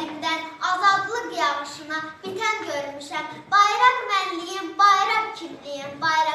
yüreğimdən azadlıq yağışına bitən görmüşəm. Bayraq mənliyim, bayraq kimliyim, bayraq